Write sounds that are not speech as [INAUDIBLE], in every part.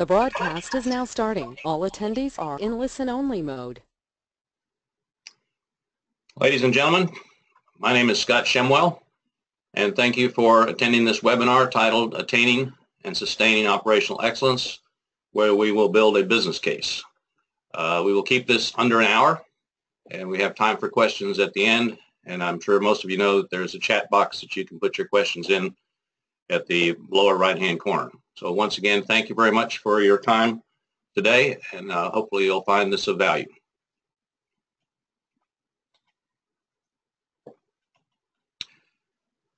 The broadcast is now starting. All attendees are in listen-only mode. Ladies and gentlemen, my name is Scott Shemwell, and thank you for attending this webinar titled Attaining and Sustaining Operational Excellence, where we will build a business case. Uh, we will keep this under an hour, and we have time for questions at the end, and I'm sure most of you know that there's a chat box that you can put your questions in at the lower right-hand corner. So once again, thank you very much for your time today, and uh, hopefully you'll find this of value.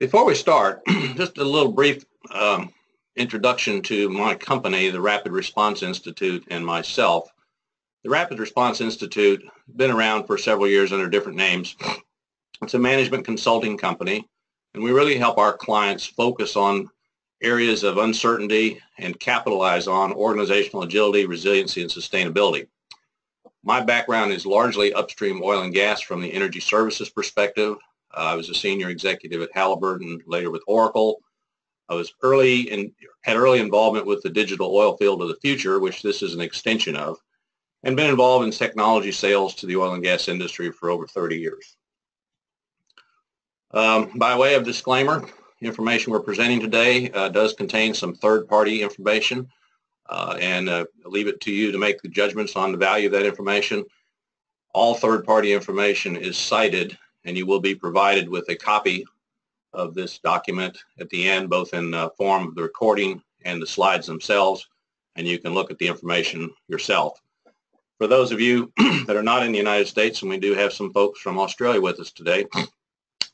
Before we start, [CLEARS THROAT] just a little brief um, introduction to my company, the Rapid Response Institute, and myself. The Rapid Response Institute has been around for several years under different names. It's a management consulting company, and we really help our clients focus on areas of uncertainty and capitalize on organizational agility, resiliency, and sustainability. My background is largely upstream oil and gas from the energy services perspective. Uh, I was a senior executive at Halliburton, later with Oracle. I was early and had early involvement with the digital oil field of the future, which this is an extension of, and been involved in technology sales to the oil and gas industry for over 30 years. Um, by way of disclaimer, information we're presenting today uh, does contain some third-party information, uh, and uh, leave it to you to make the judgments on the value of that information. All third-party information is cited, and you will be provided with a copy of this document at the end, both in the form of the recording and the slides themselves, and you can look at the information yourself. For those of you [CLEARS THROAT] that are not in the United States, and we do have some folks from Australia with us today,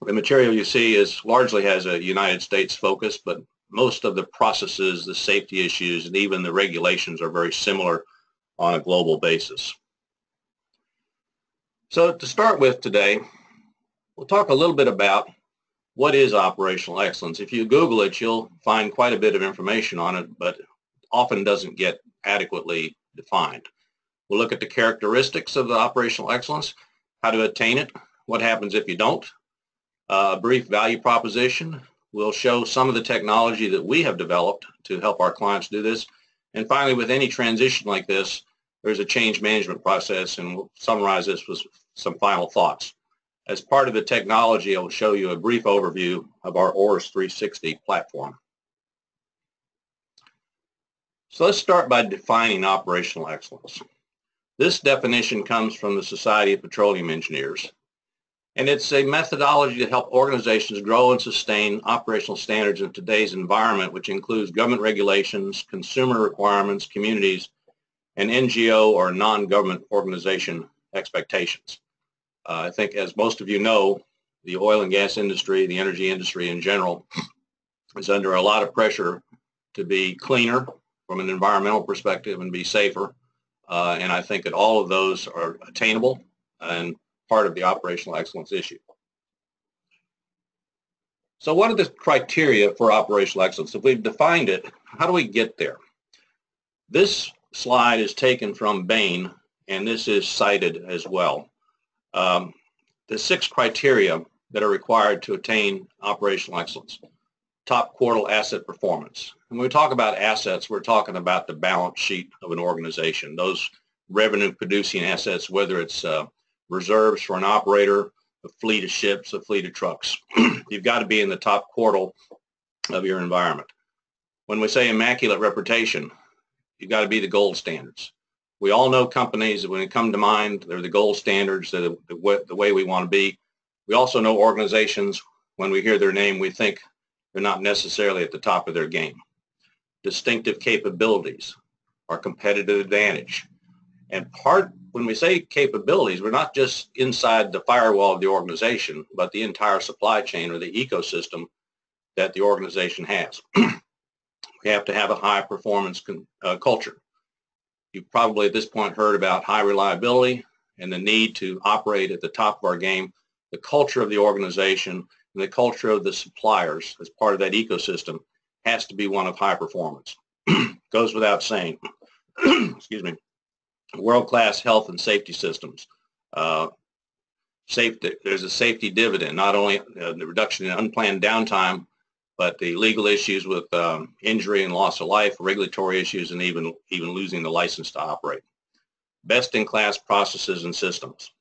the material you see is largely has a United States focus, but most of the processes, the safety issues, and even the regulations are very similar on a global basis. So to start with today, we'll talk a little bit about what is operational excellence. If you Google it, you'll find quite a bit of information on it, but often doesn't get adequately defined. We'll look at the characteristics of the operational excellence, how to attain it, what happens if you don't, Uh, a brief value proposition. We'll show some of the technology that we have developed to help our clients do this. And finally, with any transition like this, there's a change management process, and we'll summarize this with some final thoughts. As part of the technology, I will show you a brief overview of our OARS 360 platform. So let's start by defining operational excellence. This definition comes from the Society of Petroleum Engineers, and it's a methodology to help organizations grow and sustain operational standards in today's environment, which includes government regulations, consumer requirements, communities, and NGO or non-government organization expectations. Uh, I think as most of you know, the oil and gas industry, the energy industry in general, [CLEARS THROAT] is under a lot of pressure to be cleaner from an environmental perspective and be safer. Uh, and I think that all of those are attainable and part of the operational excellence issue. So what are the criteria for operational excellence? If we've defined it, how do we get there? This slide is taken from Bain, and this is cited as well. Um, the six criteria that are required to attain operational excellence. Top quartile asset performance. When we talk about assets, we're talking about the balance sheet of an organization. Those revenue producing assets, whether it's uh, reserves for an operator, a fleet of ships, a fleet of trucks. [CLEARS THROAT] You've got to be in the top quartile of your environment. When we say immaculate reputation, you've got to be the gold standards. We all know companies that when they come to mind, they're the gold standards, they're the, the, way we want to be. We also know organizations, when we hear their name, we think they're not necessarily at the top of their game. Distinctive capabilities, our competitive advantage. And part when we say capabilities, we're not just inside the firewall of the organization, but the entire supply chain or the ecosystem that the organization has. [CLEARS THROAT] we have to have a high performance uh, culture. You've probably at this point heard about high reliability and the need to operate at the top of our game. The culture of the organization and the culture of the suppliers as part of that ecosystem has to be one of high performance. [CLEARS THROAT] Goes without saying. [CLEARS THROAT] Excuse me world-class health and safety systems. Uh, safety, there's a safety dividend, not only uh, the reduction in unplanned downtime but the legal issues with um, injury and loss of life, regulatory issues, and even, even losing the license to operate. Best-in-class processes and systems.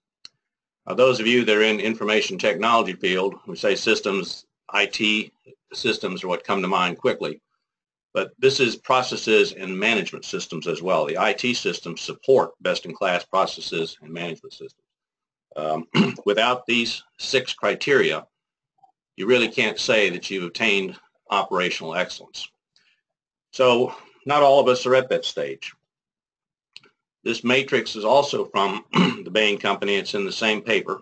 Uh, those of you that are in information technology field, we say systems, IT systems are what come to mind quickly. But this is processes and management systems as well. The IT systems support best-in-class processes and management systems. Um, [CLEARS THROAT] without these six criteria, you really can't say that you've obtained operational excellence. So not all of us are at that stage. This matrix is also from [CLEARS THROAT] the Bain Company. It's in the same paper.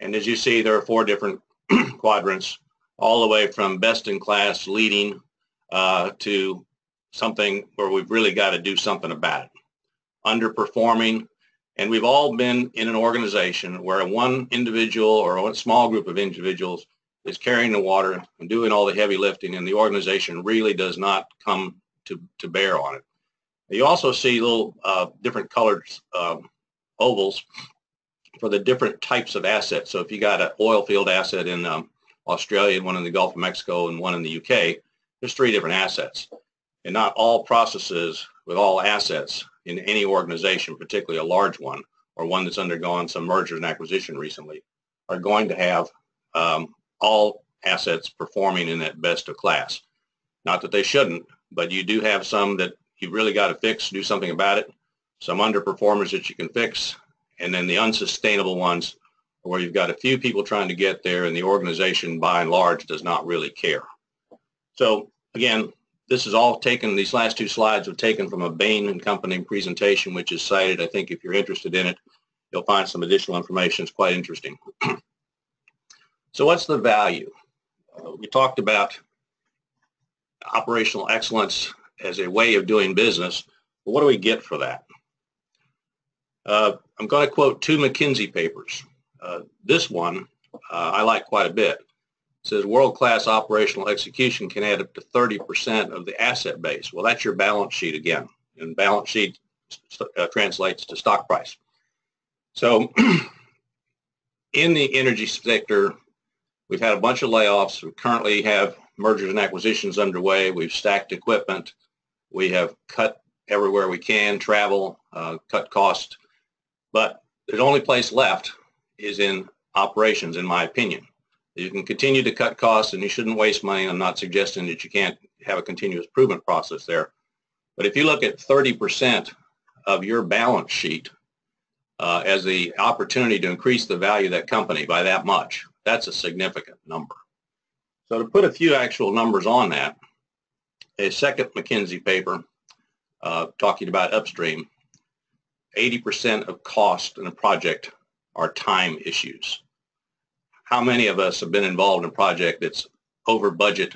And as you see, there are four different [CLEARS THROAT] quadrants, all the way from best in class, leading, uh, to something where we've really got to do something about it. Underperforming, and we've all been in an organization where one individual or a small group of individuals is carrying the water and doing all the heavy lifting, and the organization really does not come to, to bear on it. You also see little uh, different colored um, ovals for the different types of assets. So if you got an oil field asset in um, Australia, one in the Gulf of Mexico, and one in the UK, there's three different assets. And not all processes with all assets in any organization, particularly a large one or one that's undergone some merger and acquisition recently, are going to have um, all assets performing in that best of class. Not that they shouldn't, but you do have some that you've really got to fix, do something about it, some underperformers that you can fix, and then the unsustainable ones where you've got a few people trying to get there and the organization by and large does not really care. So again, this is all taken, these last two slides were taken from a Bain and Company presentation, which is cited. I think if you're interested in it, you'll find some additional information. It's quite interesting. [CLEARS THROAT] so what's the value? Uh, we talked about operational excellence as a way of doing business. what do we get for that? Uh, I'm going to quote two McKinsey papers. Uh, this one uh, I like quite a bit. Says world-class operational execution can add up to 30% of the asset base. Well, that's your balance sheet again. And balance sheet uh, translates to stock price. So [CLEARS THROAT] in the energy sector, we've had a bunch of layoffs. We currently have mergers and acquisitions underway. We've stacked equipment. We have cut everywhere we can, travel, uh, cut costs. But the only place left is in operations, in my opinion. You can continue to cut costs and you shouldn't waste money. I'm not suggesting that you can't have a continuous improvement process there. But if you look at 30% of your balance sheet uh, as the opportunity to increase the value of that company by that much, that's a significant number. So to put a few actual numbers on that, a second McKinsey paper uh, talking about upstream, 80% of cost in a project are time issues. How many of us have been involved in a project that's over budget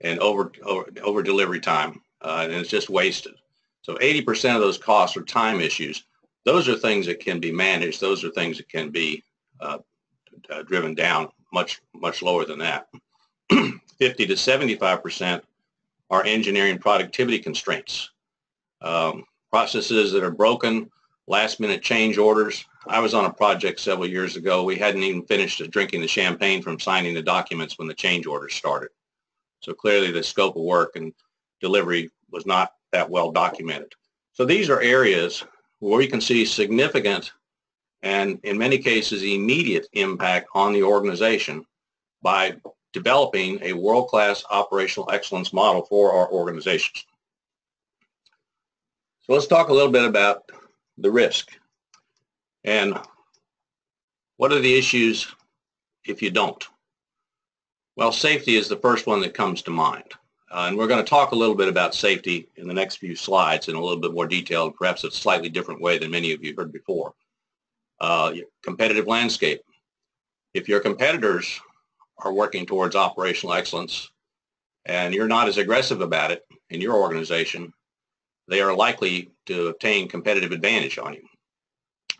and over, over, over delivery time uh, and it's just wasted? So 80% of those costs are time issues. Those are things that can be managed. Those are things that can be uh, uh, driven down much, much lower than that. [CLEARS THROAT] 50 to 75% are engineering productivity constraints. Um, processes that are broken, last minute change orders, I was on a project several years ago. We hadn't even finished drinking the champagne from signing the documents when the change orders started. So clearly the scope of work and delivery was not that well documented. So these are areas where we can see significant and in many cases immediate impact on the organization by developing a world-class operational excellence model for our organizations. So let's talk a little bit about the risk. And what are the issues if you don't? Well, safety is the first one that comes to mind. Uh, and we're going to talk a little bit about safety in the next few slides in a little bit more detail, perhaps a slightly different way than many of you heard before. Uh, competitive landscape. If your competitors are working towards operational excellence and you're not as aggressive about it in your organization, they are likely to obtain competitive advantage on you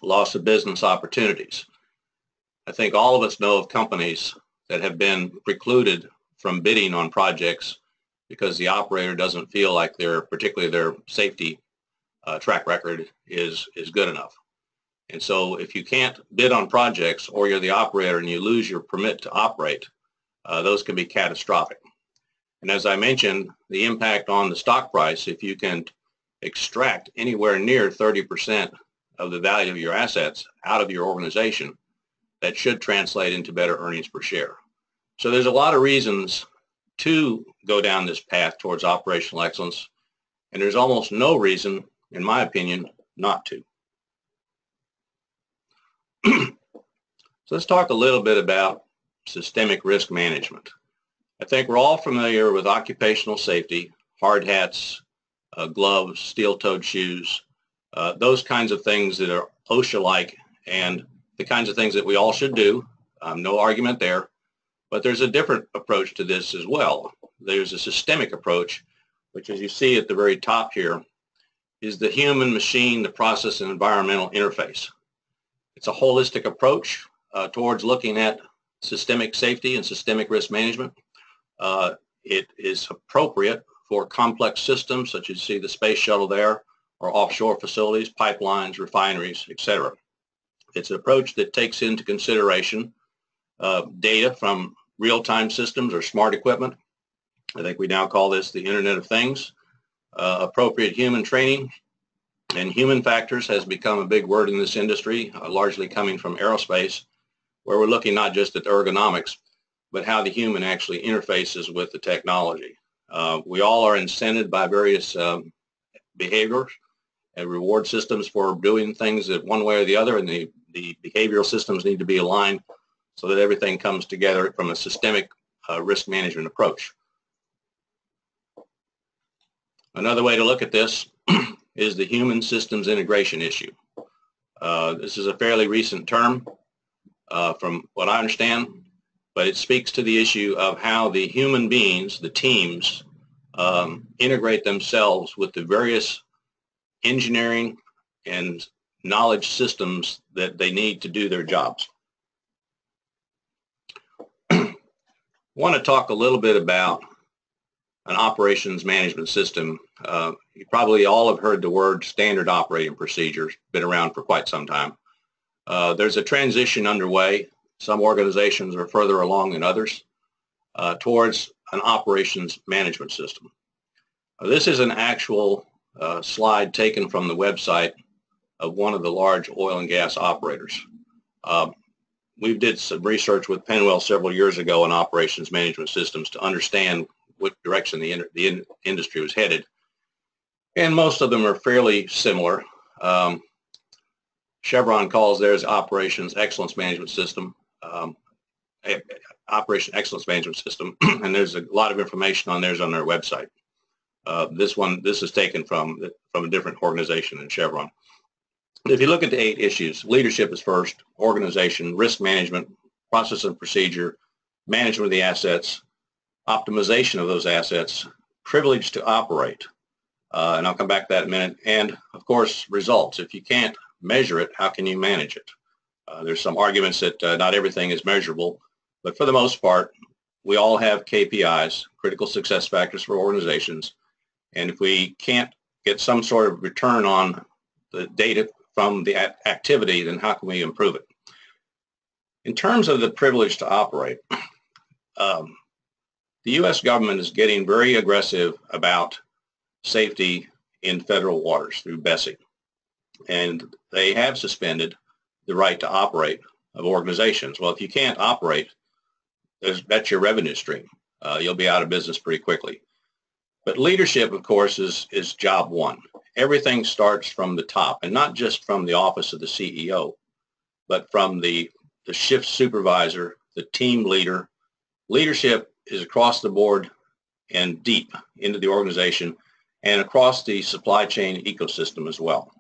loss of business opportunities. I think all of us know of companies that have been precluded from bidding on projects because the operator doesn't feel like their, particularly their safety uh, track record is, is good enough. And so if you can't bid on projects or you're the operator and you lose your permit to operate, uh, those can be catastrophic. And as I mentioned, the impact on the stock price, if you can extract anywhere near 30% of the value of your assets out of your organization, that should translate into better earnings per share. So there's a lot of reasons to go down this path towards operational excellence, and there's almost no reason, in my opinion, not to. [CLEARS THROAT] so let's talk a little bit about systemic risk management. I think we're all familiar with occupational safety, hard hats, uh, gloves, steel-toed shoes, uh, those kinds of things that are OSHA-like and the kinds of things that we all should do. Um, no argument there. But there's a different approach to this as well. There's a systemic approach, which as you see at the very top here, is the human machine, the process and environmental interface. It's a holistic approach uh, towards looking at systemic safety and systemic risk management. Uh, it is appropriate for complex systems such as see the space shuttle there or offshore facilities, pipelines, refineries, etc. It's an approach that takes into consideration uh, data from real-time systems or smart equipment. I think we now call this the Internet of Things. Uh, appropriate human training and human factors has become a big word in this industry, uh, largely coming from aerospace, where we're looking not just at ergonomics, but how the human actually interfaces with the technology. Uh, we all are incented by various um, behaviors and reward systems for doing things that one way or the other, and the, the behavioral systems need to be aligned so that everything comes together from a systemic uh, risk management approach. Another way to look at this [CLEARS THROAT] is the human systems integration issue. Uh, this is a fairly recent term uh, from what I understand, but it speaks to the issue of how the human beings, the teams, um, integrate themselves with the various engineering and knowledge systems that they need to do their jobs. I want to talk a little bit about an operations management system. Uh, you probably all have heard the word standard operating procedures, been around for quite some time. Uh, there's a transition underway. Some organizations are further along than others uh, towards an operations management system. This is an actual uh, slide taken from the website of one of the large oil and gas operators. Uh, we did some research with PennWell several years ago on operations management systems to understand what direction the, in, the in, industry was headed. And most of them are fairly similar. Um, Chevron calls theirs Operations Excellence Management System, um, Operation Excellence Management System, [CLEARS THROAT] and there's a lot of information on theirs on their website. Uh, this one, this is taken from from a different organization than Chevron. If you look at the eight issues, leadership is first, organization, risk management, process and procedure, management of the assets, optimization of those assets, privilege to operate, uh, and I'll come back to that in a minute, and of course results. If you can't measure it, how can you manage it? Uh, there's some arguments that uh, not everything is measurable, but for the most part, we all have KPIs, critical success factors for organizations, and if we can't get some sort of return on the data from the activity, then how can we improve it? In terms of the privilege to operate, [CLEARS THROAT] um, the U.S. government is getting very aggressive about safety in federal waters through BSEE. And they have suspended the right to operate of organizations. Well, if you can't operate, that's your revenue stream. Uh, you'll be out of business pretty quickly. But leadership, of course, is, is job one. Everything starts from the top, and not just from the office of the CEO, but from the, the shift supervisor, the team leader. Leadership is across the board and deep into the organization and across the supply chain ecosystem as well.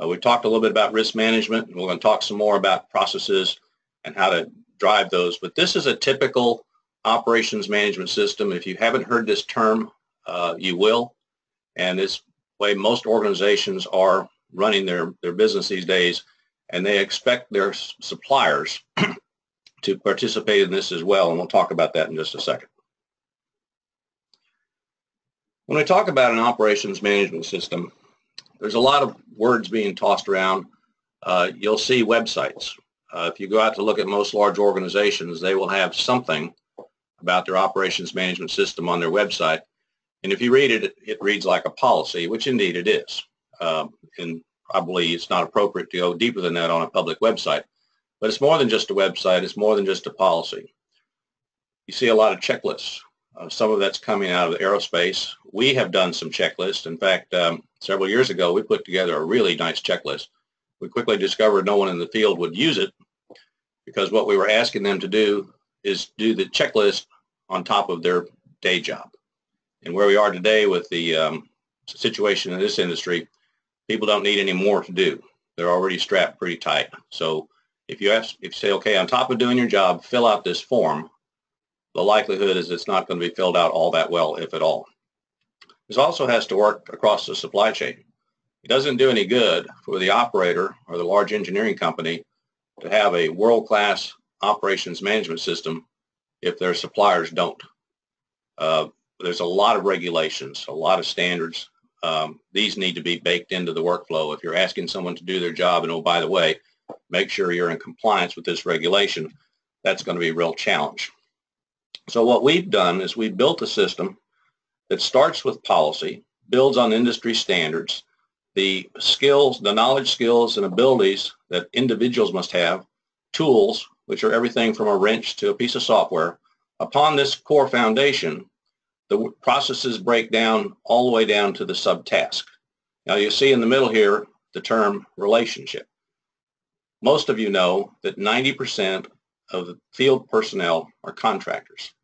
Uh, we talked a little bit about risk management, and we're going to talk some more about processes and how to drive those. But this is a typical operations management system. If you haven't heard this term, uh, you will. And this way most organizations are running their, their business these days, and they expect their suppliers [CLEARS THROAT] to participate in this as well, and we'll talk about that in just a second. When we talk about an operations management system, there's a lot of words being tossed around. Uh, you'll see websites. Uh, if you go out to look at most large organizations, they will have something about their operations management system on their website. And if you read it, it reads like a policy, which indeed it is. Um, and probably it's not appropriate to go deeper than that on a public website. But it's more than just a website. It's more than just a policy. You see a lot of checklists. Uh, some of that's coming out of aerospace. We have done some checklists. In fact, um, several years ago, we put together a really nice checklist. We quickly discovered no one in the field would use it because what we were asking them to do is do the checklist on top of their day job. And where we are today with the um, situation in this industry, people don't need any more to do. They're already strapped pretty tight. So if you ask, if you say, okay, on top of doing your job, fill out this form, the likelihood is it's not going to be filled out all that well, if at all. This also has to work across the supply chain. It doesn't do any good for the operator or the large engineering company to have a world-class operations management system if their suppliers don't. Uh, there's a lot of regulations, a lot of standards. Um, these need to be baked into the workflow. If you're asking someone to do their job and, oh, by the way, make sure you're in compliance with this regulation, that's going to be a real challenge. So what we've done is we've built a system that starts with policy, builds on industry standards, the skills, the knowledge, skills, and abilities that individuals must have, tools, which are everything from a wrench to a piece of software. Upon this core foundation, the processes break down all the way down to the subtask. Now you see in the middle here the term relationship. Most of you know that 90% of the field personnel are contractors.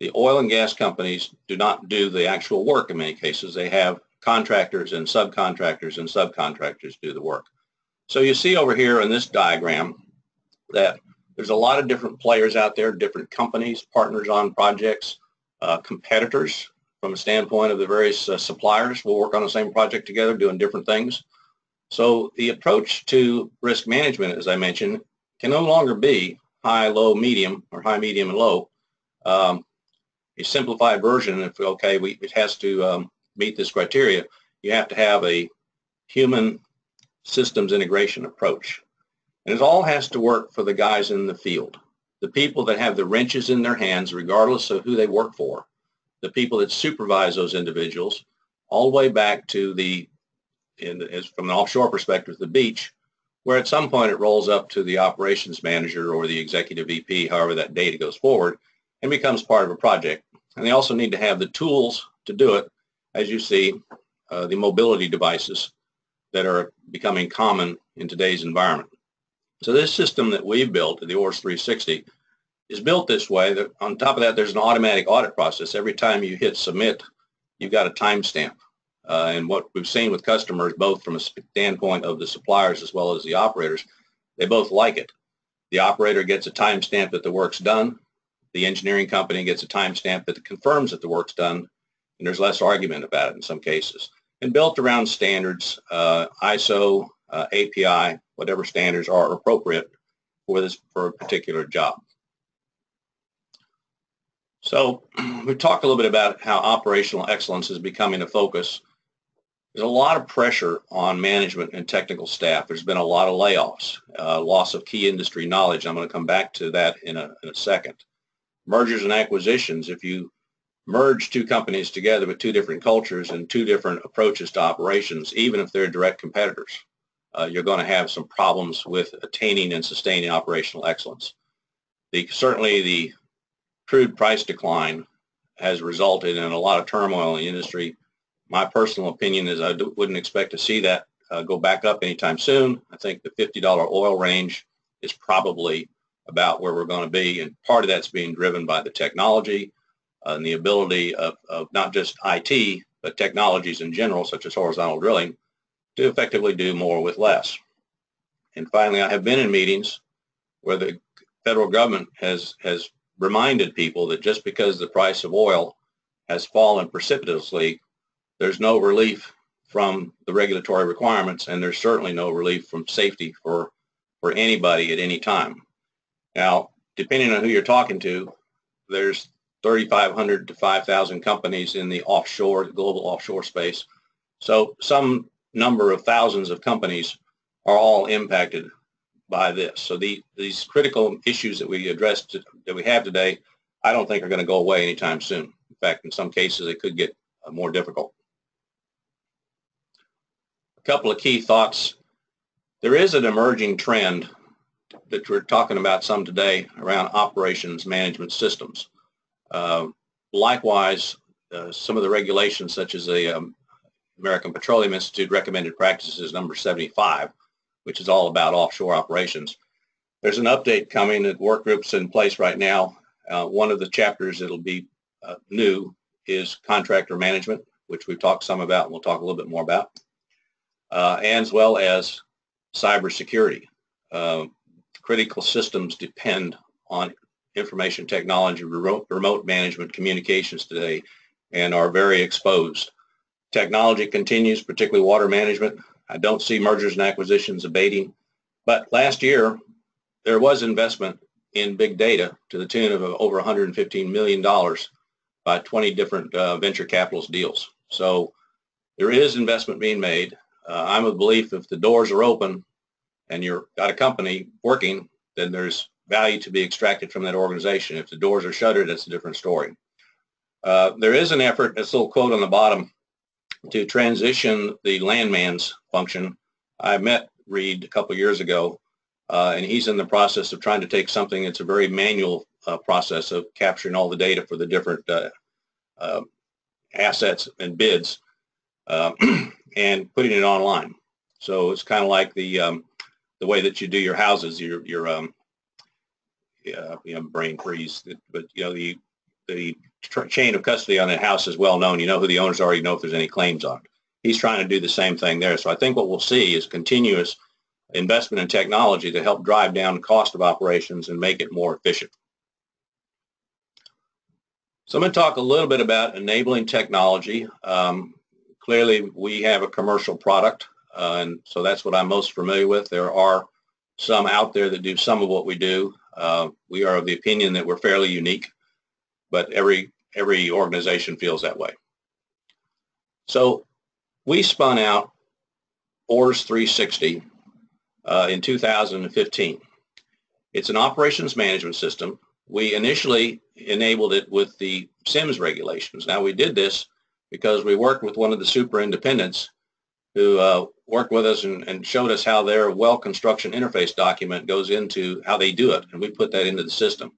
The oil and gas companies do not do the actual work in many cases. They have contractors and subcontractors and subcontractors do the work. So you see over here in this diagram that there's a lot of different players out there, different companies, partners on projects, uh, competitors from a standpoint of the various uh, suppliers will work on the same project together doing different things. So the approach to risk management, as I mentioned, can no longer be high, low, medium, or high, medium, and low. Um, a simplified version, if okay, we, it has to um, meet this criteria, you have to have a human systems integration approach. And it all has to work for the guys in the field, the people that have the wrenches in their hands, regardless of who they work for, the people that supervise those individuals, all the way back to the, in, as from an offshore perspective, the beach, where at some point it rolls up to the operations manager or the executive VP, however that data goes forward, and becomes part of a project. And they also need to have the tools to do it, as you see, uh, the mobility devices that are becoming common in today's environment. So this system that we've built, the OARS 360, is built this way that on top of that, there's an automatic audit process. Every time you hit submit, you've got a timestamp. Uh, and what we've seen with customers, both from a standpoint of the suppliers as well as the operators, they both like it. The operator gets a timestamp that the work's done. The engineering company gets a timestamp that confirms that the work's done. And there's less argument about it in some cases. And built around standards, uh, ISO, uh, API, whatever standards are appropriate for this for a particular job. So [CLEARS THROAT] we talked a little bit about how operational excellence is becoming a focus. There's a lot of pressure on management and technical staff. There's been a lot of layoffs, uh, loss of key industry knowledge. I'm going to come back to that in a, in a second. Mergers and acquisitions, if you merge two companies together with two different cultures and two different approaches to operations, even if they're direct competitors, uh, you're going to have some problems with attaining and sustaining operational excellence. The, certainly the crude price decline has resulted in a lot of turmoil in the industry. My personal opinion is I wouldn't expect to see that uh, go back up anytime soon. I think the $50 oil range is probably about where we're going to be, and part of that's being driven by the technology uh, and the ability of, of not just IT, but technologies in general, such as horizontal drilling, to effectively do more with less. And finally, I have been in meetings where the federal government has, has reminded people that just because the price of oil has fallen precipitously, there's no relief from the regulatory requirements, and there's certainly no relief from safety for, for anybody at any time. Now, depending on who you're talking to, there's 3,500 to 5,000 companies in the offshore, global offshore space. So some number of thousands of companies are all impacted by this. So the, these critical issues that we addressed, that we have today, I don't think are going to go away anytime soon. In fact, in some cases, it could get uh, more difficult. A couple of key thoughts. There is an emerging trend that we're talking about some today around operations management systems. Uh, likewise, uh, some of the regulations such as the um, American Petroleum Institute recommended practices number 75, which is all about offshore operations. There's an update coming that work groups in place right now. Uh, one of the chapters that'll be uh, new is contractor management, which we've talked some about and we'll talk a little bit more about, uh, as well as cybersecurity. Uh, critical systems depend on information technology, remote, remote management communications today, and are very exposed. Technology continues, particularly water management. I don't see mergers and acquisitions abating. But last year, there was investment in big data to the tune of over $115 million by 20 different uh, venture capitalist deals. So there is investment being made. Uh, I'm of belief if the doors are open and you've got a company working, then there's value to be extracted from that organization. If the doors are shuttered, that's a different story. Uh, there is an effort, this little quote on the bottom, to transition the landman's function. I met Reed a couple years ago, uh, and he's in the process of trying to take something that's a very manual uh, process of capturing all the data for the different uh, uh, assets and bids uh, [CLEARS THROAT] and putting it online. So it's kind of like the um, the way that you do your houses, your your um, uh, you know brain freeze, but you know the the chain of custody on a house is well known. You know who the owners are. You know if there's any claims on it. He's trying to do the same thing there. So I think what we'll see is continuous investment in technology to help drive down the cost of operations and make it more efficient. So I'm going to talk a little bit about enabling technology. Um, clearly, we have a commercial product, uh, and so that's what I'm most familiar with. There are some out there that do some of what we do. Uh, we are of the opinion that we're fairly unique, but every every organization feels that way. So we spun out OARS 360 uh, in 2015. It's an operations management system. We initially enabled it with the SEMS regulations. Now we did this because we worked with one of the super independents who uh, worked with us and, and, showed us how their well construction interface document goes into how they do it, and we put that into the system.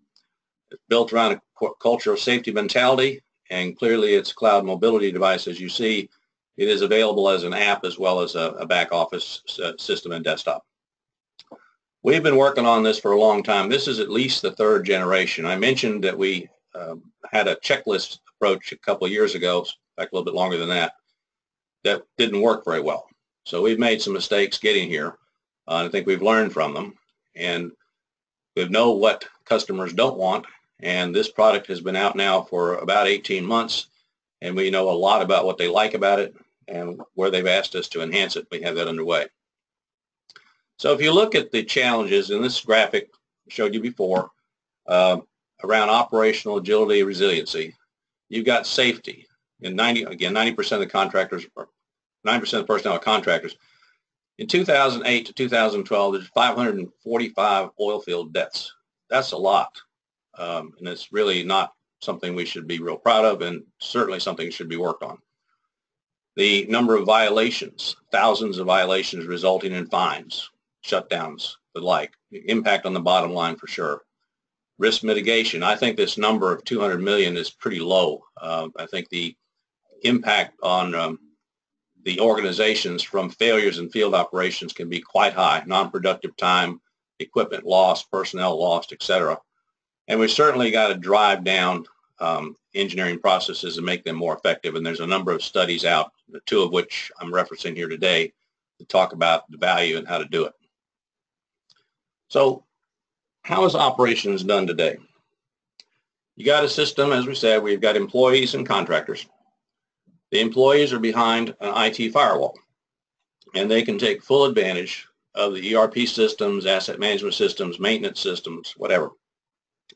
It's built around a culture of safety mentality, and clearly it's cloud mobility device. As you see, it is available as an app as well as a, a back office uh, system and desktop. We've been working on this for a long time. This is at least the third generation. I mentioned that we um, had a checklist approach a couple of years ago, in fact, a little bit longer than that, that didn't work very well. So we've made some mistakes getting here. Uh, I think we've learned from them, and we know what customers don't want. And this product has been out now for about 18 months, and we know a lot about what they like about it and where they've asked us to enhance it. We have that underway. So if you look at the challenges in this graphic I showed you before uh, around operational agility resiliency, you've got safety. And 90, again, 90% of the contractors, 9% of personnel are contractors. In 2008 to 2012, there's 545 oil field deaths. That's a lot. Um, and it's really not something we should be real proud of and certainly something should be worked on. The number of violations, thousands of violations resulting in fines, shutdowns, the like. Impact on the bottom line for sure. Risk mitigation. I think this number of 200 million is pretty low. Uh, I think the impact on um, the organizations from failures in field operations can be quite high. Non-productive time, equipment lost, personnel lost, etc. And we certainly got to drive down um, engineering processes and make them more effective. And there's a number of studies out, the two of which I'm referencing here today, to talk about the value and how to do it. So how is operations done today? You got a system, as we said, we've got employees and contractors. The employees are behind an IT firewall, and they can take full advantage of the ERP systems, asset management systems, maintenance systems, whatever.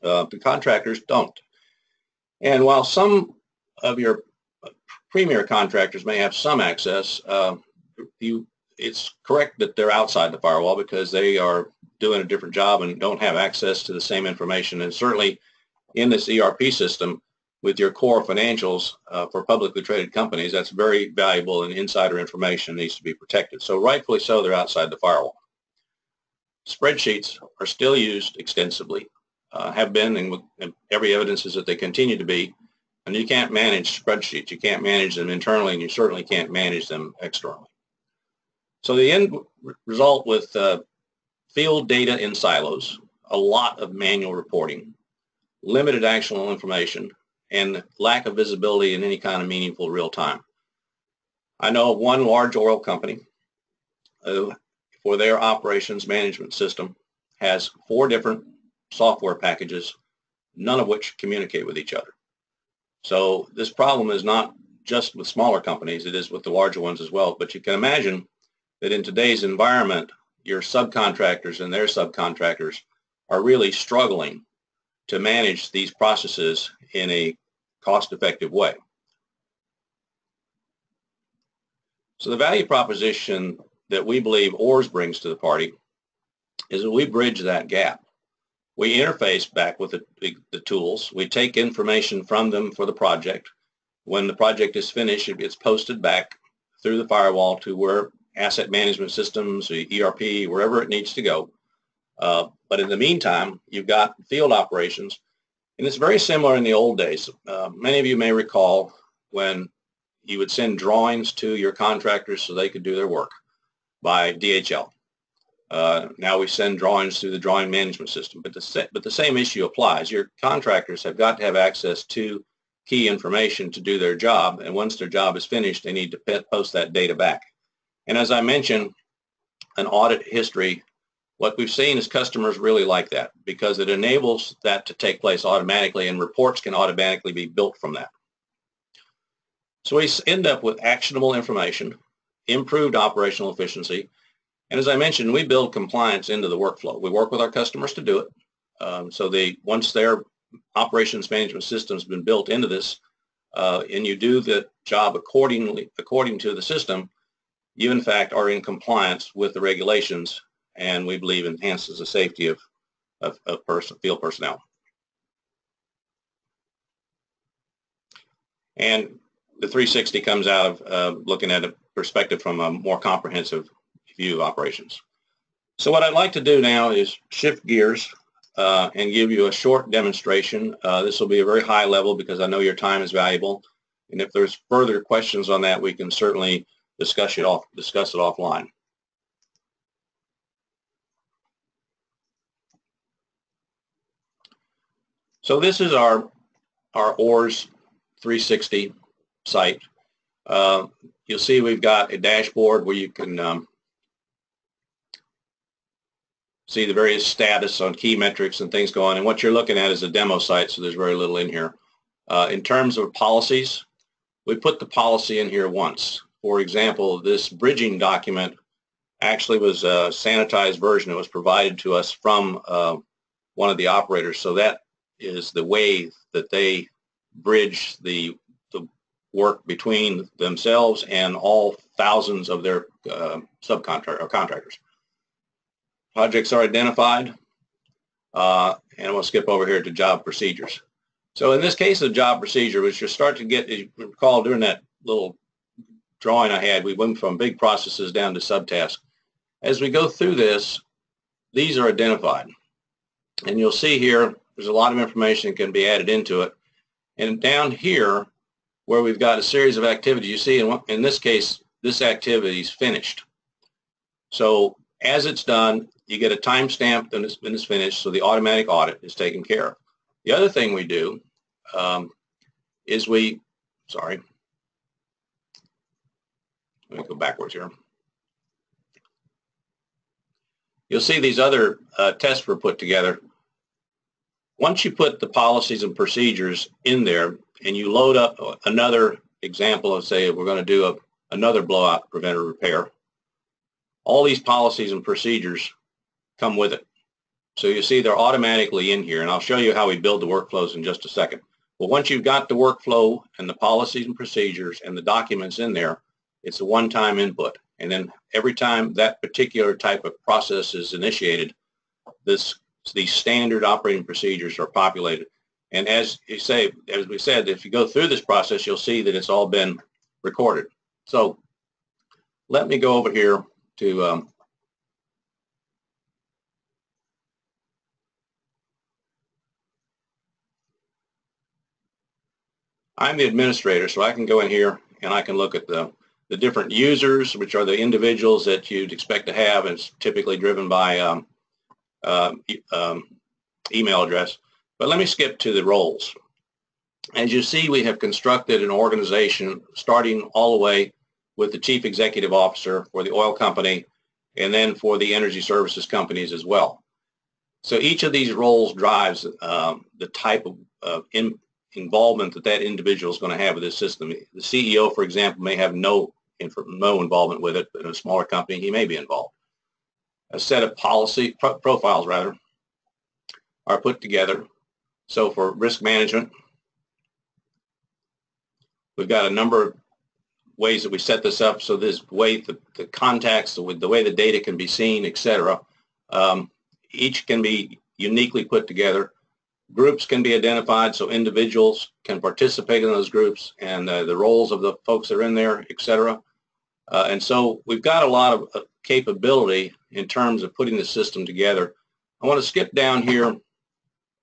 Uh, the contractors don't. And while some of your premier contractors may have some access, uh, you, it's correct that they're outside the firewall because they are doing a different job and don't have access to the same information. And certainly in this ERP system with your core financials uh, for publicly traded companies, that's very valuable and insider information needs to be protected. So rightfully so, they're outside the firewall. Spreadsheets are still used extensively, uh, have been, and, and every evidence is that they continue to be. And you can't manage spreadsheets. You can't manage them internally, and you certainly can't manage them externally. So the end result with uh, field data in silos, a lot of manual reporting, limited actionable information, and lack of visibility in any kind of meaningful real time. I know of one large oil company who, for their operations management system, has four different software packages, none of which communicate with each other. So this problem is not just with smaller companies, it is with the larger ones as well. But you can imagine that in today's environment, your subcontractors and their subcontractors are really struggling to manage these processes in a cost-effective way. So the value proposition that we believe OARS brings to the party is that we bridge that gap. We interface back with the, the, tools. We take information from them for the project. When the project is finished, it gets posted back through the firewall to where asset management systems, ERP, wherever it needs to go. Uh, but in the meantime, you've got field operations and it's very similar in the old days. Uh, many of you may recall when you would send drawings to your contractors so they could do their work by DHL. Uh, now we send drawings through the drawing management system, but the, but the same issue applies. Your contractors have got to have access to key information to do their job, and once their job is finished, they need to post that data back. And as I mentioned, an audit history what we've seen is customers really like that because it enables that to take place automatically and reports can automatically be built from that. So we end up with actionable information, improved operational efficiency, and as I mentioned, we build compliance into the workflow. We work with our customers to do it. Um, so they once their operations management system has been built into this, uh, and you do the job accordingly according to the system, you in fact are in compliance with the regulations and we believe enhances the safety of, of, of field personnel. And the 360 comes out of uh, looking at a perspective from a more comprehensive view of operations. So what I'd like to do now is shift gears uh, and give you a short demonstration. Uh, this will be a very high level because I know your time is valuable. And if there's further questions on that, we can certainly discuss it off discuss it offline. So this is our, our OARS 360 site. Uh, you'll see we've got a dashboard where you can um, see the various status on key metrics and things going. And what you're looking at is a demo site, so there's very little in here. Uh, in terms of policies, we put the policy in here once. For example, this bridging document actually was a sanitized version. It was provided to us from uh, one of the operators. So that is the way that they bridge the, the work between themselves and all thousands of their uh, subcontractors or contractors. Projects are identified, uh, and we'll skip over here to job procedures. So in this case of job procedure, which you start to get, you recall during that little drawing I had, we went from big processes down to subtasks. As we go through this, these are identified. And you'll see here there's a lot of information that can be added into it. And down here, where we've got a series of activities, you see in, in this case, this activity is finished. So as it's done, you get a timestamp it's, when it's finished, so the automatic audit is taken care of. The other thing we do um, is we, sorry, let me go backwards here. You'll see these other uh, tests were put together once you put the policies and procedures in there and you load up another example and say we're going to do a, another blowout preventer repair, all these policies and procedures come with it. So you see they're automatically in here and I'll show you how we build the workflows in just a second. But once you've got the workflow and the policies and procedures and the documents in there, it's a one-time input. And then every time that particular type of process is initiated, this these standard operating procedures are populated. And as you say, as we said, if you go through this process, you'll see that it's all been recorded. So let me go over here to um, I'm the administrator, so I can go in here and I can look at the, the different users, which are the individuals that you'd expect to have. And it's typically driven by um, uh, um, email address. But let me skip to the roles. As you see, we have constructed an organization starting all the way with the chief executive officer for the oil company and then for the energy services companies as well. So each of these roles drives um, the type of uh, in, involvement that that individual is going to have with this system. The CEO, for example, may have no no involvement with it, but in a smaller company, he may be involved. A set of policy pro profiles, rather, are put together. So for risk management, we've got a number of ways that we set this up. So this way the, the contacts, the, the way the data can be seen, etc. Um, each can be uniquely put together Groups can be identified so individuals can participate in those groups and uh, the roles of the folks that are in there, etc. Uh, and so we've got a lot of uh, capability in terms of putting the system together. I want to skip down here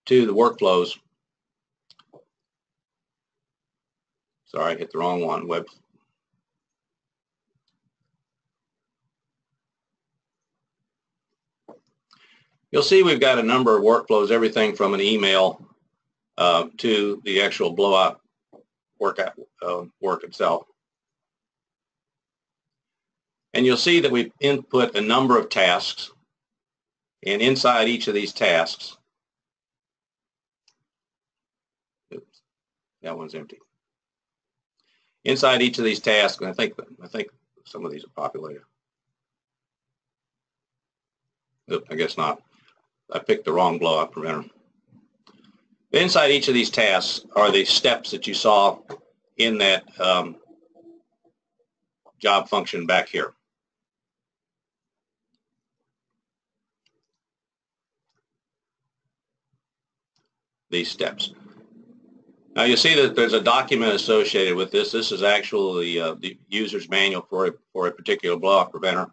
to the workflows. Sorry, I hit the wrong one. Web You'll see we've got a number of workflows, everything from an email uh, to the actual blowout work, uh, work itself. And you'll see that we've input a number of tasks. And inside each of these tasks, oops, that one's empty. Inside each of these tasks, and I think I think some of these are populated. Oop, I guess not. I picked the wrong blowout preventer. Inside each of these tasks are the steps that you saw in that um, job function back here. These steps. Now you see that there's a document associated with this. This is actually uh, the user's manual for a, for a particular blowout preventer.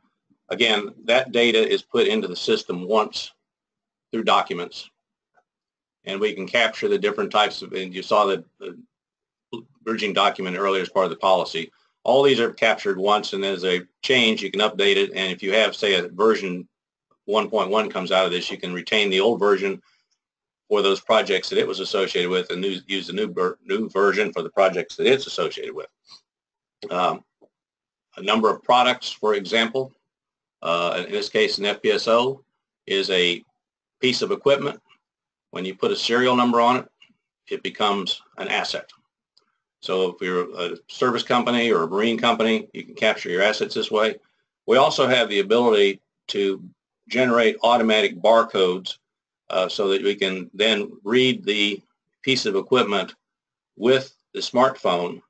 Again, that data is put into the system once through documents. And we can capture the different types of, and you saw the, the bridging document earlier as part of the policy. All these are captured once and as a change, you can update it. And if you have, say, a version 1.1 comes out of this, you can retain the old version for those projects that it was associated with and use the new, new version for the projects that it's associated with. Um, a number of products, for example, uh, in this case, an FPSO is a piece of equipment. When you put a serial number on it, it becomes an asset. So if you're a service company or a marine company, you can capture your assets this way. We also have the ability to generate automatic barcodes uh, so that we can then read the piece of equipment with the smartphone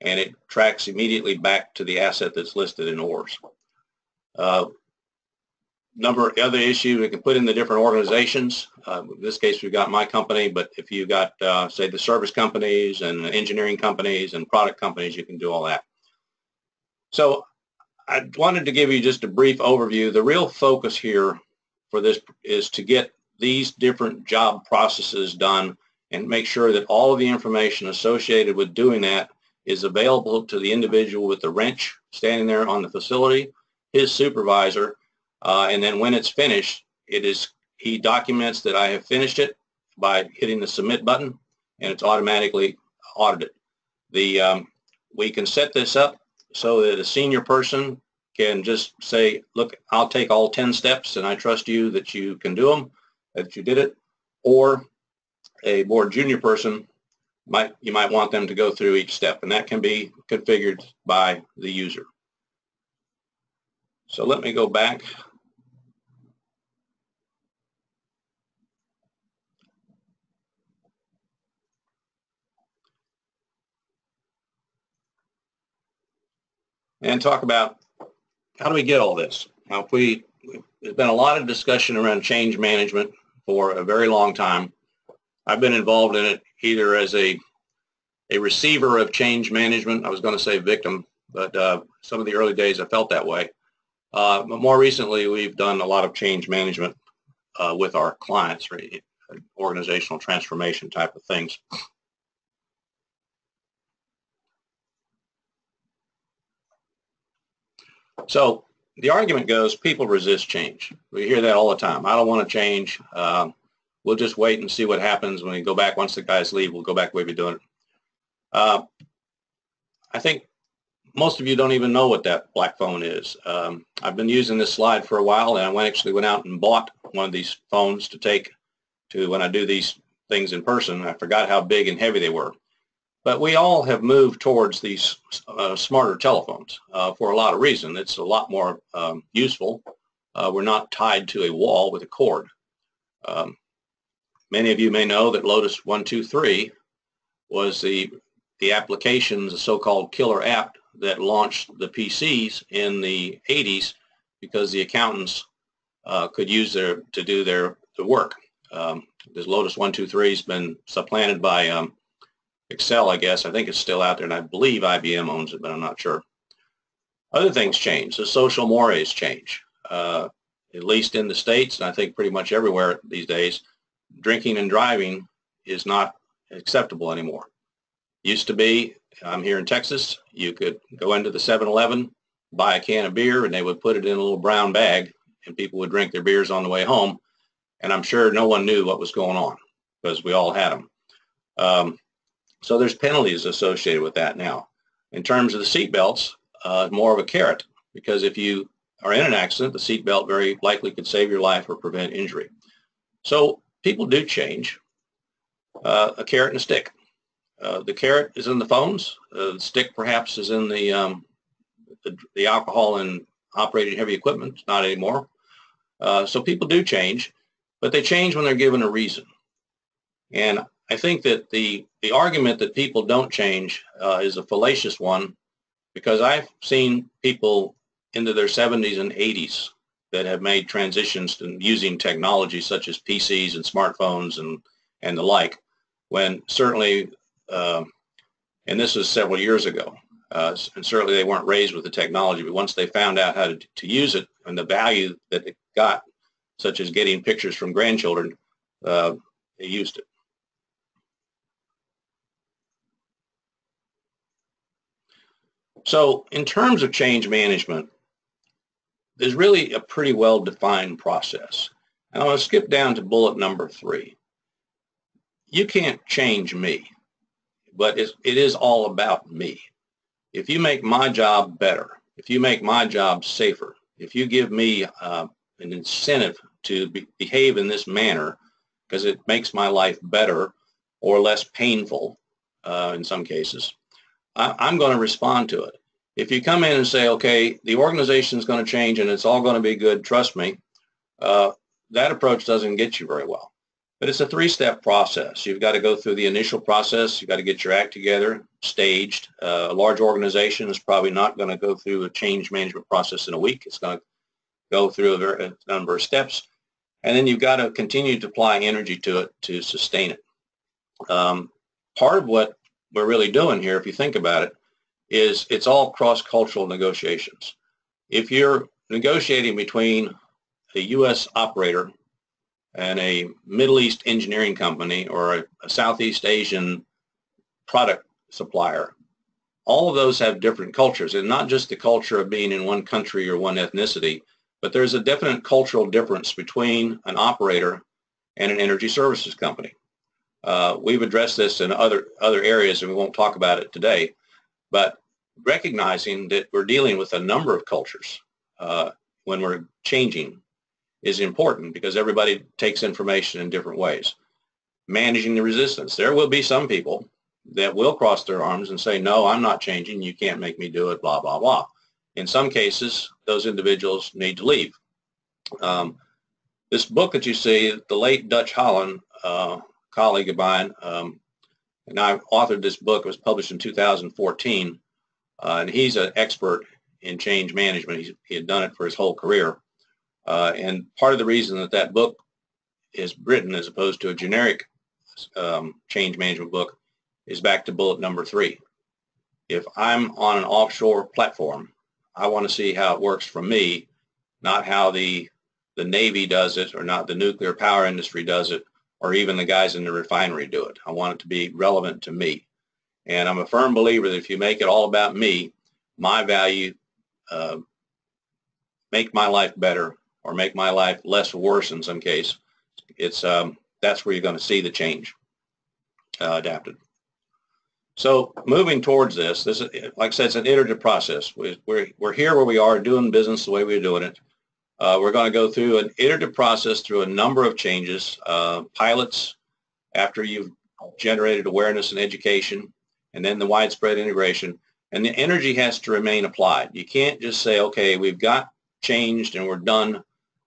and it tracks immediately back to the asset that's listed in OARS. Uh, number of other issues we can put in the different organizations. Uh, in this case, we've got my company, but if you've got, uh, say, the service companies and engineering companies and product companies, you can do all that. So I wanted to give you just a brief overview. The real focus here for this is to get these different job processes done and make sure that all of the information associated with doing that is available to the individual with the wrench standing there on the facility, his supervisor, uh, and then when it's finished, it is he documents that I have finished it by hitting the submit button, and it's automatically audited. The um, we can set this up so that a senior person can just say, look, I'll take all 10 steps and I trust you that you can do them, that you did it. Or a more junior person, might you might want them to go through each step and that can be configured by the user. So let me go back and talk about how do we get all this? Now, if we, there's been a lot of discussion around change management for a very long time. I've been involved in it either as a a receiver of change management. I was going to say victim, but uh, some of the early days I felt that way. Uh, but more recently, we've done a lot of change management uh, with our clients, right? organizational transformation type of things. So the argument goes, people resist change. We hear that all the time. I don't want to change. Um, we'll just wait and see what happens when we go back. Once the guys leave, we'll go back the way we're doing it. Uh, I think most of you don't even know what that black phone is. Um, I've been using this slide for a while, and I went, actually went out and bought one of these phones to take to when I do these things in person. I forgot how big and heavy they were. But we all have moved towards these uh, smarter telephones uh, for a lot of reason. It's a lot more um, useful. Uh, we're not tied to a wall with a cord. Um, many of you may know that Lotus 123 was the the applications, the so-called killer app that launched the PCs in the 80s because the accountants uh, could use their to do their the work. Um, this Lotus 123 has been supplanted by um, Excel, I guess. I think it's still out there, and I believe IBM owns it, but I'm not sure. Other things change. The social mores change, uh, at least in the States, and I think pretty much everywhere these days. Drinking and driving is not acceptable anymore. Used to be, I'm here in Texas, you could go into the 7-Eleven, buy a can of beer, and they would put it in a little brown bag, and people would drink their beers on the way home. And I'm sure no one knew what was going on because we all had them. Um, so there's penalties associated with that now. In terms of the seat belts, uh, more of a carrot because if you are in an accident, the seat belt very likely could save your life or prevent injury. So people do change. Uh, a carrot and a stick. Uh, the carrot is in the phones. Uh, the stick perhaps is in the, um, the, the alcohol and operating heavy equipment. Not anymore. Uh, so people do change, but they change when they're given a reason. And I think that the the argument that people don't change uh, is a fallacious one, because I've seen people into their 70s and 80s that have made transitions to using technology such as PCs and smartphones and and the like, when certainly uh, and this was several years ago. Uh, and certainly they weren't raised with the technology, but once they found out how to, to use it and the value that it got, such as getting pictures from grandchildren, uh, they used it. So in terms of change management, there's really a pretty well-defined process. And I'm going to skip down to bullet number three. You can't change me but it is all about me. If you make my job better, if you make my job safer, if you give me uh, an incentive to be, behave in this manner because it makes my life better or less painful uh, in some cases, I, I'm going to respond to it. If you come in and say, okay, the organization is going to change and it's all going to be good, trust me, uh, that approach doesn't get you very well. But it's a three-step process. You've got to go through the initial process. You've got to get your act together, staged. Uh, a large organization is probably not going to go through a change management process in a week. It's going to go through a, very, a number of steps. And then you've got to continue to apply energy to it to sustain it. Um, part of what we're really doing here, if you think about it, is it's all cross-cultural negotiations. If you're negotiating between a U.S. operator and a Middle East engineering company or a, a Southeast Asian product supplier, all of those have different cultures and not just the culture of being in one country or one ethnicity, but there's a definite cultural difference between an operator and an energy services company. Uh, we've addressed this in other other areas and we won't talk about it today, but recognizing that we're dealing with a number of cultures uh, when we're changing is important because everybody takes information in different ways. Managing the resistance. There will be some people that will cross their arms and say, no, I'm not changing. You can't make me do it, blah, blah, blah. In some cases, those individuals need to leave. Um, this book that you see, the late Dutch Holland, uh, colleague of mine, um, and I authored this book. It was published in 2014, uh, and he's an expert in change management. He's, he had done it for his whole career. Uh, and part of the reason that that book is written as opposed to a generic um, change management book is back to bullet number three. If I'm on an offshore platform, I want to see how it works for me, not how the the Navy does it or not the nuclear power industry does it or even the guys in the refinery do it. I want it to be relevant to me. And I'm a firm believer that if you make it all about me, my value, uh, make my life better or make my life less worse in some case, it's um, that's where you're going to see the change uh, adapted. So moving towards this, this is, like I said, it's an iterative process. We, we're, we're here where we are doing business the way we're doing it. Uh, we're going to go through an iterative process through a number of changes, uh, pilots after you've generated awareness and education, and then the widespread integration. And the energy has to remain applied. You can't just say, okay, we've got changed and we're done,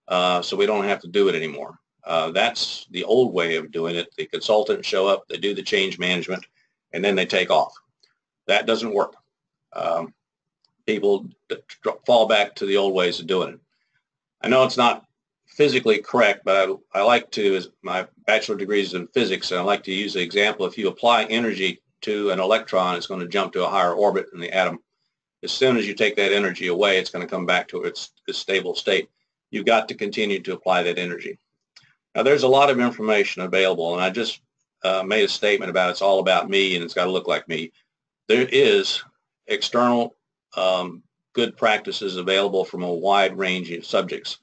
uh, so we don't have to do it anymore. Uh, that's the old way of doing it. The consultants show up, they do the change management, and then they take off. That doesn't work. Um, people fall back to the old ways of doing it. I know it's not physically correct, but I, I like to, as my bachelor degree is in physics, and I like to use the example, if you apply energy to an electron, it's going to jump to a higher orbit in the atom. As soon as you take that energy away, it's going to come back to its, its stable state. You've got to continue to apply that energy. Now, there's a lot of information available, and I just uh, made a statement about it's all about me and it's got to look like me. There is external um, good practices available from a wide range of subjects.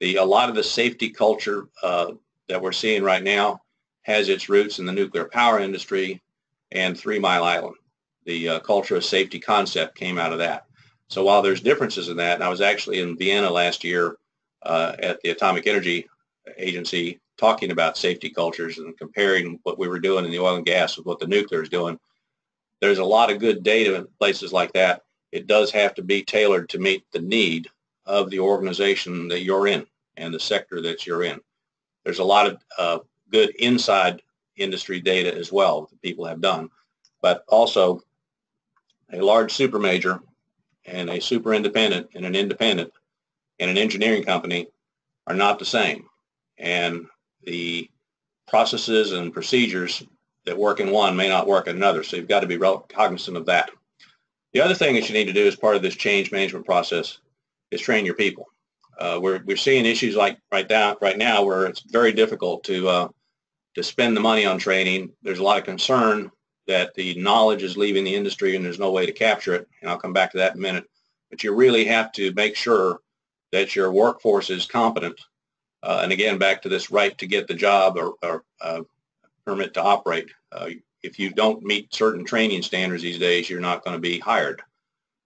The, a lot of the safety culture uh, that we're seeing right now has its roots in the nuclear power industry and Three Mile Island. The uh, culture of safety concept came out of that. So while there's differences in that, and I was actually in Vienna last year uh, at the Atomic Energy Agency talking about safety cultures and comparing what we were doing in the oil and gas with what the nuclear is doing. There's a lot of good data in places like that it does have to be tailored to meet the need of the organization that you're in and the sector that you're in. There's a lot of uh, good inside industry data as well that people have done, but also a large super major and a super independent and an independent and an engineering company are not the same. And the processes and procedures that work in one may not work in another. So you've got to be cognizant of that. The other thing that you need to do as part of this change management process is train your people. Uh, we're, we're seeing issues like right now, right now where it's very difficult to, uh, to spend the money on training. There's a lot of concern that the knowledge is leaving the industry and there's no way to capture it. And I'll come back to that in a minute. But you really have to make sure that your workforce is competent. Uh, and again, back to this right to get the job or, or uh, permit to operate. If you don't meet certain training standards these days, you're not going to be hired.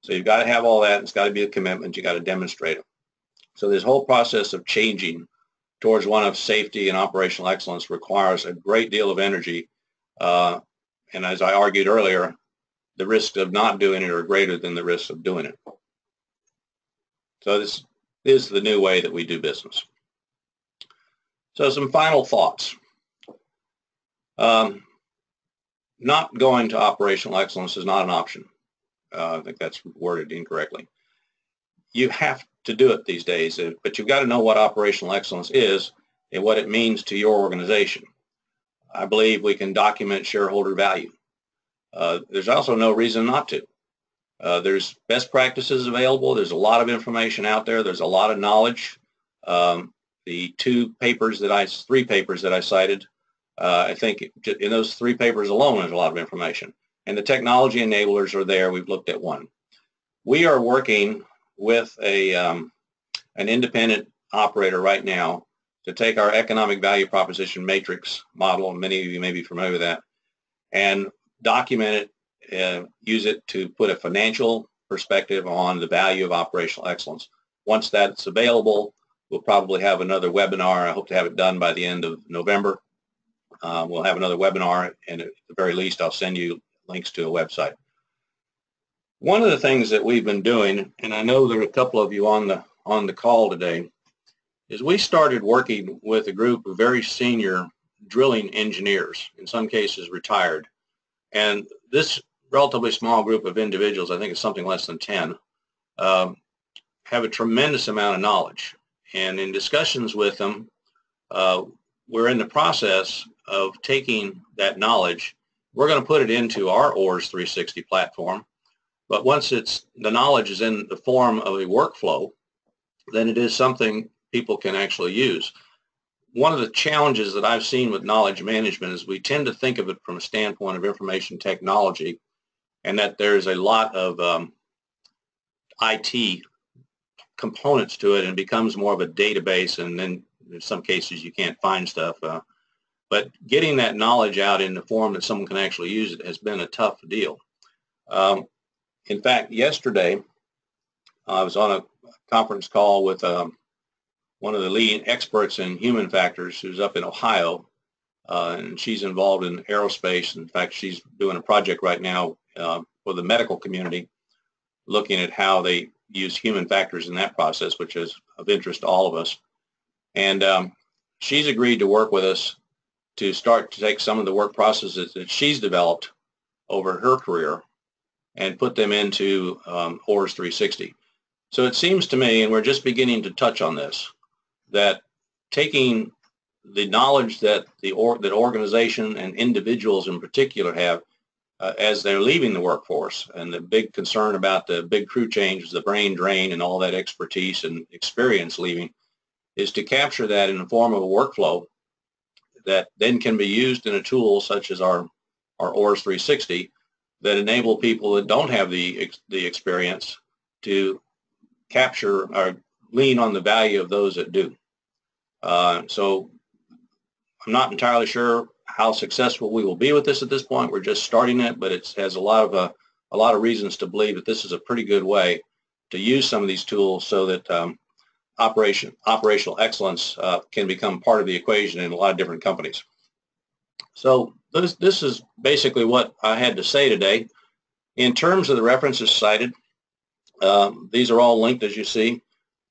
So you've got to have all that. It's got to be a commitment. You've got to demonstrate it. So this whole process of changing towards one of safety and operational excellence requires a great deal of energy. Uh, and as I argued earlier, the risks of not doing it are greater than the risks of doing it. So this is the new way that we do business. So some final thoughts. Um, not going to operational excellence is not an option. Uh, I think that's worded incorrectly. You have to do it these days, uh, but you've got to know what operational excellence is and what it means to your organization. I believe we can document shareholder value. Uh, there's also no reason not to. Uh, there's best practices available. There's a lot of information out there. There's a lot of knowledge. Um, the two papers that I, three papers that I cited uh, I think in those three papers alone, there's a lot of information. And the technology enablers are there. We've looked at one. We are working with a um, an independent operator right now to take our economic value proposition matrix model, many of you may be familiar with that, and document it, uh, use it to put a financial perspective on the value of operational excellence. Once that's available, we'll probably have another webinar. I hope to have it done by the end of November um, we'll have another webinar, and at the very least, I'll send you links to a website. One of the things that we've been doing, and I know there are a couple of you on the on the call today, is we started working with a group of very senior drilling engineers, in some cases retired. And this relatively small group of individuals, I think it's something less than 10, um, have a tremendous amount of knowledge. And in discussions with them, uh, we're in the process of taking that knowledge, we're going to put it into our OARS 360 platform. But once it's the knowledge is in the form of a workflow, then it is something people can actually use. One of the challenges that I've seen with knowledge management is we tend to think of it from a standpoint of information technology and that there's a lot of um, IT components to it and becomes more of a database and then in some cases you can't find stuff. Uh, but getting that knowledge out in the form that someone can actually use it has been a tough deal. Um, in fact, yesterday I was on a conference call with um, one of the leading experts in human factors who's up in Ohio, uh, and she's involved in aerospace. In fact, she's doing a project right now uh, for the medical community, looking at how they use human factors in that process, which is of interest to all of us. And um, she's agreed to work with us to start to take some of the work processes that she's developed over her career and put them into um, OARS 360. So it seems to me, and we're just beginning to touch on this, that taking the knowledge that the or, that organization and individuals in particular have uh, as they're leaving the workforce and the big concern about the big crew changes, the brain drain and all that expertise and experience leaving is to capture that in the form of a workflow that then can be used in a tool such as our, our OARS 360 that enable people that don't have the, the experience to capture or lean on the value of those that do. Uh, so I'm not entirely sure how successful we will be with this at this point. We're just starting it, but it has a lot of uh, a lot of reasons to believe that this is a pretty good way to use some of these tools so that um, operation operational excellence uh, can become part of the equation in a lot of different companies. So this this is basically what I had to say today. In terms of the references cited, um, these are all linked as you see.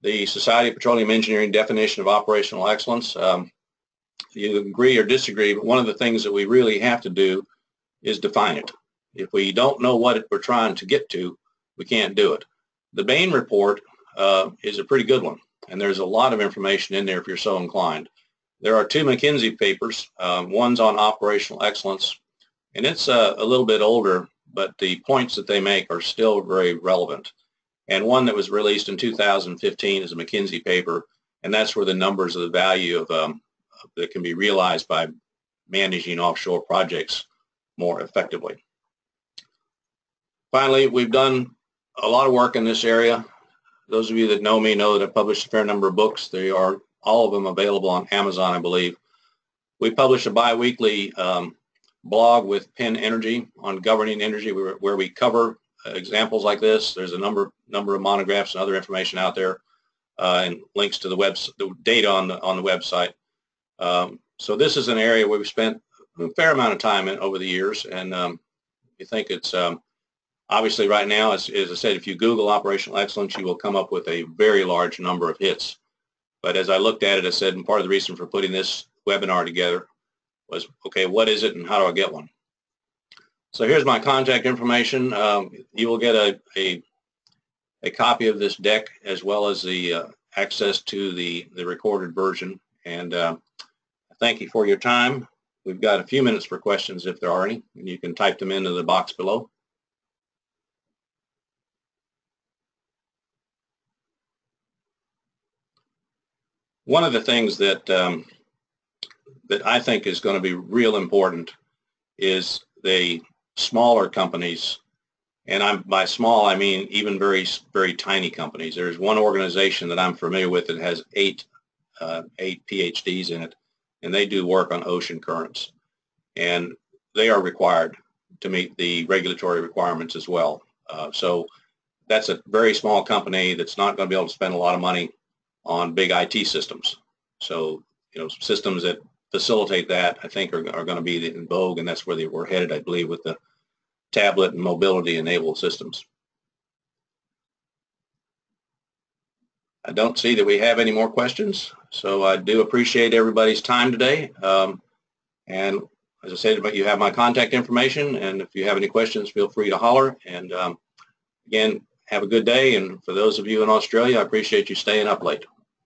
The Society of Petroleum Engineering definition of operational excellence. Um, you agree or disagree, but one of the things that we really have to do is define it. If we don't know what we're trying to get to, we can't do it. The Bain report uh, is a pretty good one, and there's a lot of information in there if you're so inclined. There are two McKinsey papers. Um, one's on operational excellence, and it's uh, a little bit older, but the points that they make are still very relevant. And one that was released in 2015 is a McKinsey paper, and that's where the numbers of the value of um, that can be realized by managing offshore projects more effectively. Finally, we've done a lot of work in this area. Those of you that know me know that I've published a fair number of books. They are all of them available on Amazon, I believe. We publish a biweekly um, blog with PennEnergy on governing energy where we cover examples like this. There's a number number of monographs and other information out there uh, and links to the web the data on the on the website. Um, so this is an area where we've spent a fair amount of time in over the years, and um, you think it's um, obviously right now, as, as I said, if you Google operational excellence, you will come up with a very large number of hits. But as I looked at it, I said, and part of the reason for putting this webinar together was, okay, what is it and how do I get one? So here's my contact information. Um, you will get a, a, a, copy of this deck as well as the uh, access to the, the recorded version. And uh, thank you for your time. We've got a few minutes for questions if there are any, and you can type them into the box below. One of the things that um, that I think is going to be real important is the smaller companies, and I'm by small I mean even very very tiny companies. There's one organization that I'm familiar with that has eight uh, eight PhDs in it, and they do work on ocean currents, and they are required to meet the regulatory requirements as well. Uh, so that's a very small company that's not going to be able to spend a lot of money on big IT systems. So you know systems that facilitate that I think are, are going to be in vogue, and that's where they, we're headed, I believe, with the tablet and mobility enabled systems. I don't see that we have any more questions, so I do appreciate everybody's time today. Um, and as I said, you have my contact information, and if you have any questions, feel free to holler. And um, again, have a good day. And for those of you in Australia, I appreciate you staying up late.